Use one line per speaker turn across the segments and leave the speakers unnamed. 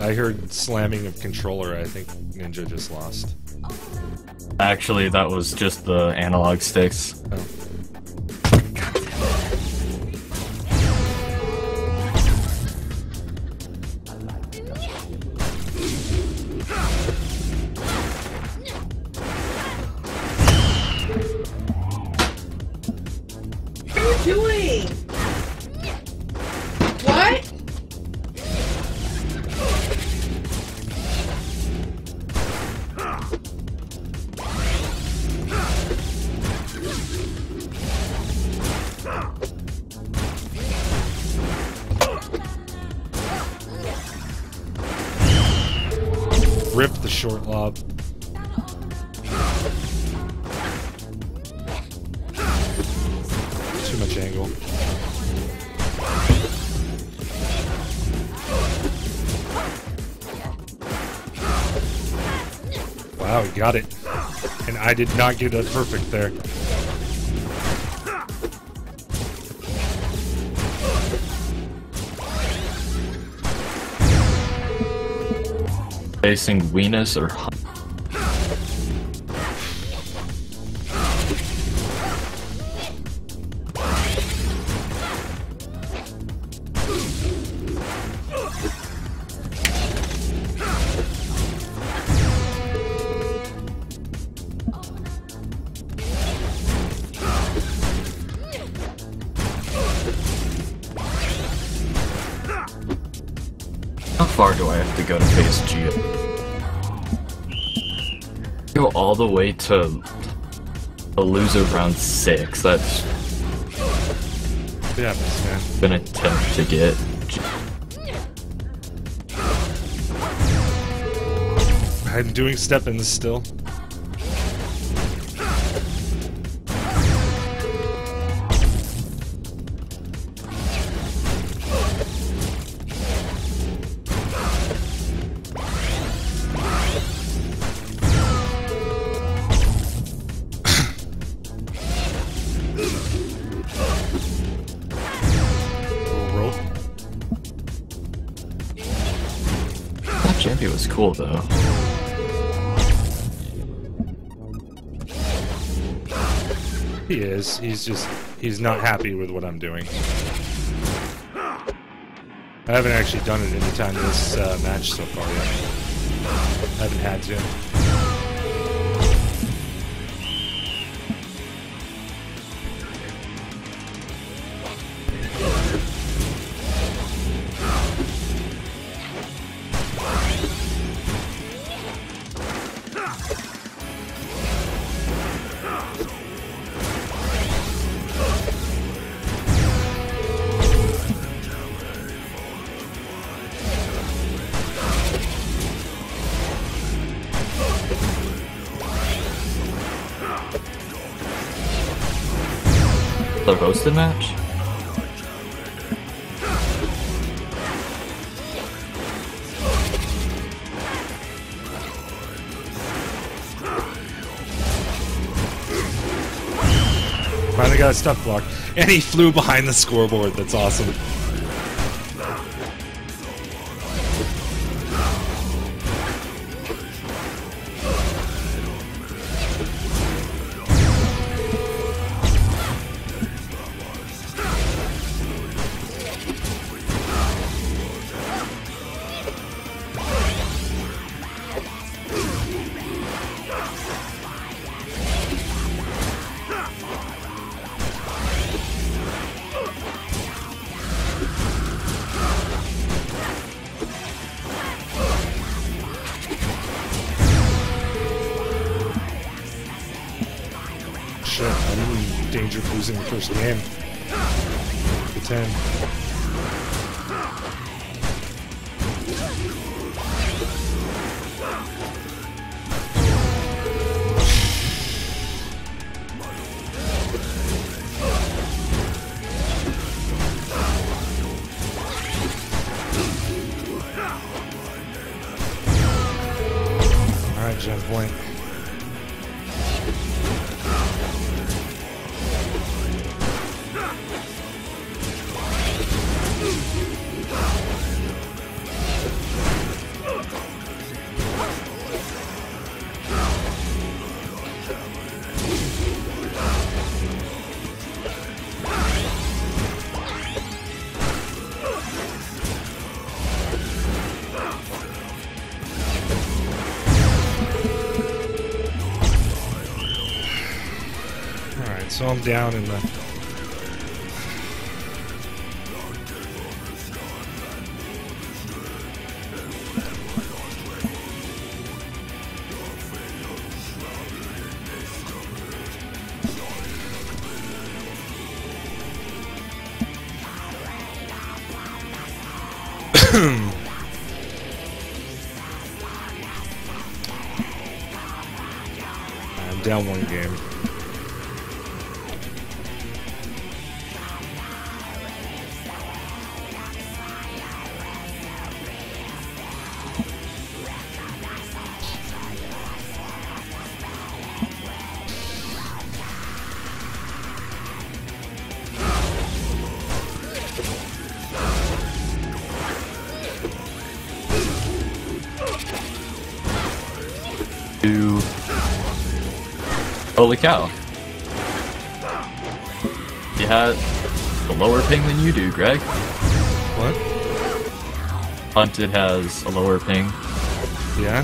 I heard slamming of controller. I think Ninja just lost.
Actually, that was just the analog sticks.
Oh. He got it. And I did not get it perfect there.
Facing Venus or go to Geo? Go all the way to a loser round six. That's
Yeah, man.
been a tough to get.
I'm doing step-ins still.
Cool though.
He is. He's just he's not happy with what I'm doing. I haven't actually done it any time this uh, match so far yet. I haven't had to.
The roasted match?
Finally got a stuff block. And he flew behind the scoreboard. That's awesome. I'm in danger of losing the first game. The 10. Alright, Gen Point. So I'm down in the. I'm down one game.
Holy cow. He had a lower ping than you do, Greg.
What?
Hunted has a lower ping.
Yeah?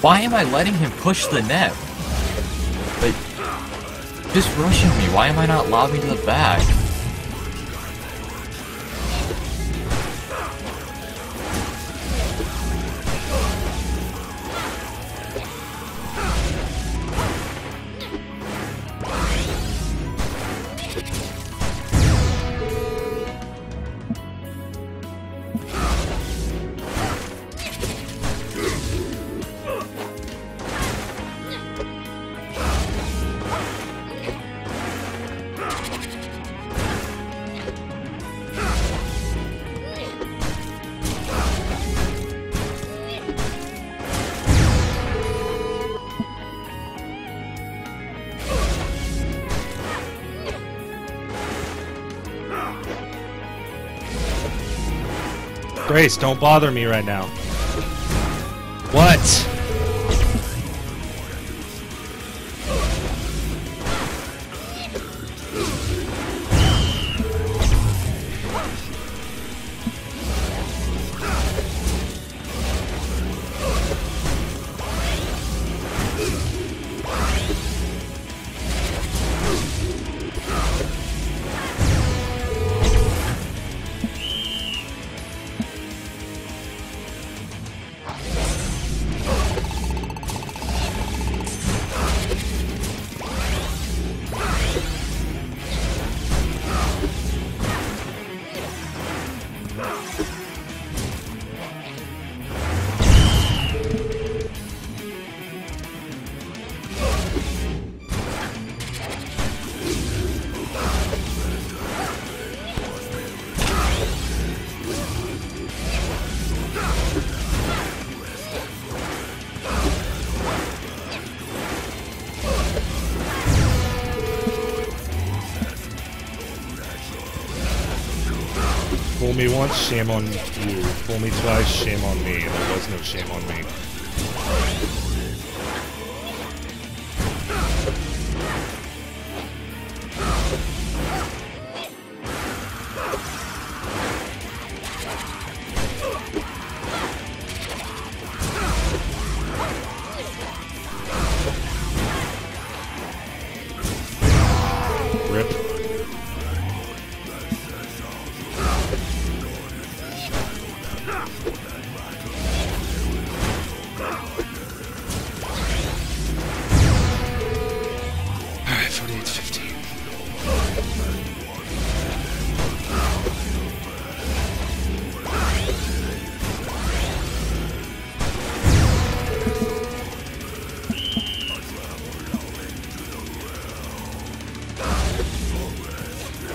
Why am I letting him push the net? Just rushing me. Why am I not lobbing to the back?
Grace, don't bother me right now. What? Once, shame on you. Fool me twice, shame on me. There was no shame on me.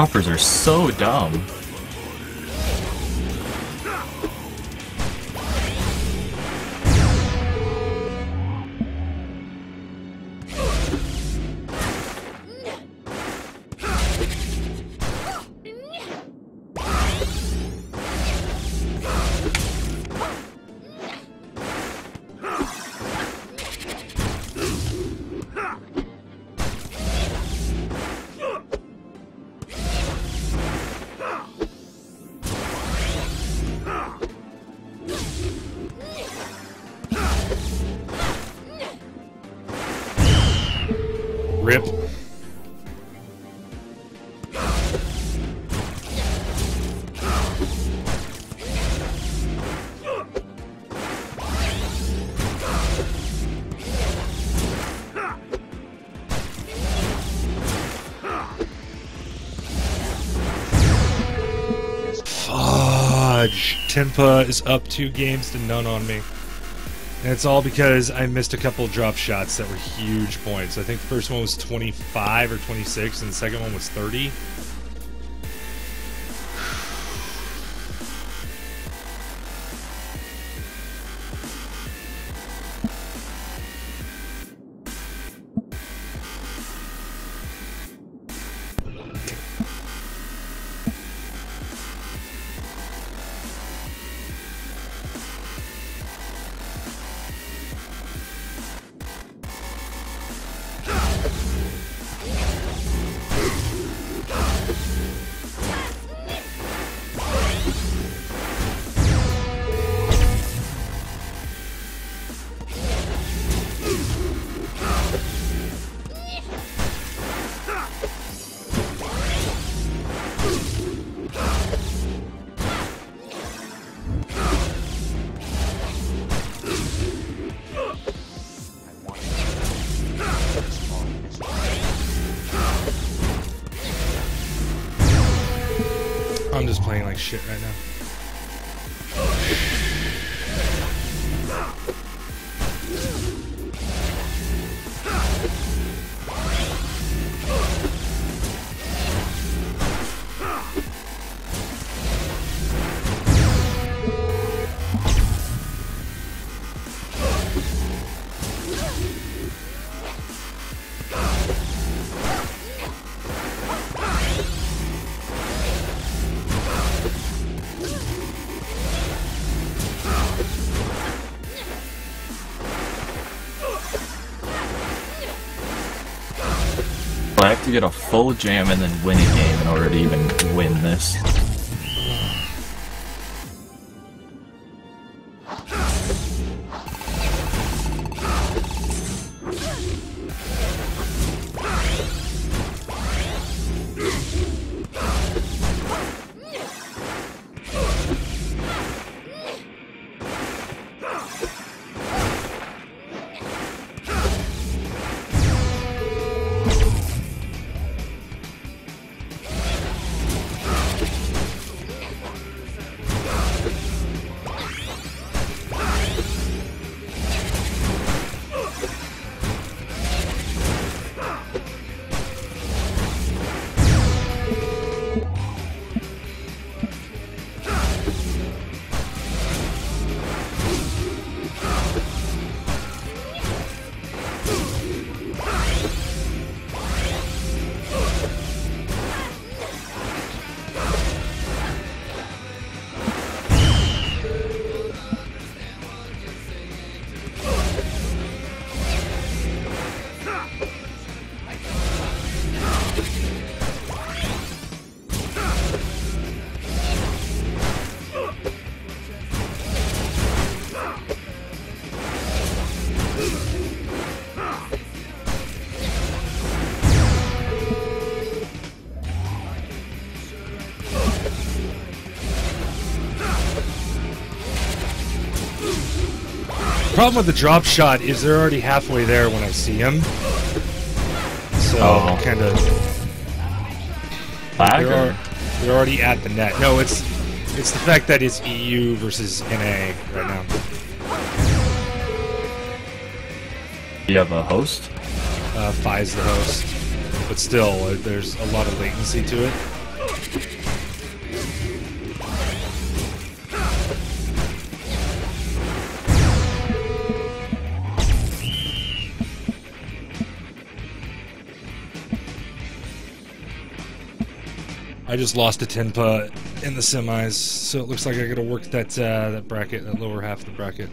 Offers are so dumb.
Rip. Fudge. Tinppa is up two games to none on me. And it's all because I missed a couple drop shots that were huge points. I think the first one was 25 or 26, and the second one was 30. Playing like shit right now.
Get a full jam and then win a game in order to even win this. The problem with the drop shot is they're already halfway there when I see him. So, oh.
kind of... They're, they're already at the net. No, it's it's the fact that it's EU versus NA right now.
You have a host?
Uh, Fi's the host, but still, uh, there's a lot of latency to it. I just lost a Tinppa in the semis, so it looks like I gotta work that uh, that bracket, that lower half of the bracket.